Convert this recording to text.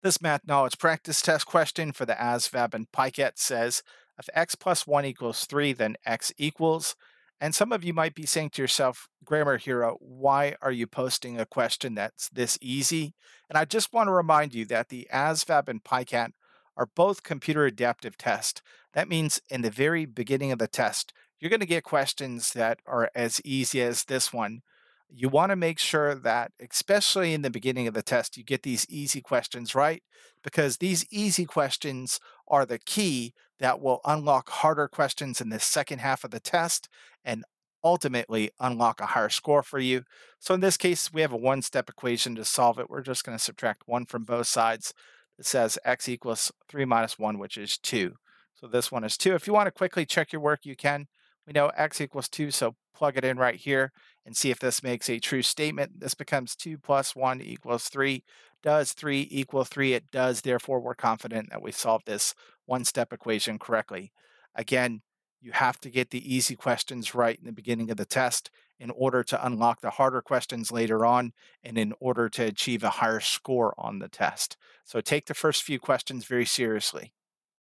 This math knowledge practice test question for the ASVAB and PICAT says if x plus 1 equals 3, then x equals. And some of you might be saying to yourself, Grammar Hero, why are you posting a question that's this easy? And I just want to remind you that the ASVAB and PICAT are both computer adaptive tests. That means in the very beginning of the test, you're going to get questions that are as easy as this one you want to make sure that, especially in the beginning of the test, you get these easy questions right, because these easy questions are the key that will unlock harder questions in the second half of the test and ultimately unlock a higher score for you. So in this case, we have a one step equation to solve it. We're just going to subtract one from both sides. It says x equals 3 minus 1, which is 2. So this one is 2. If you want to quickly check your work, you can. We know x equals 2, so plug it in right here and see if this makes a true statement. This becomes 2 plus 1 equals 3. Does 3 equal 3? It does. Therefore, we're confident that we solved this one-step equation correctly. Again, you have to get the easy questions right in the beginning of the test in order to unlock the harder questions later on and in order to achieve a higher score on the test. So take the first few questions very seriously.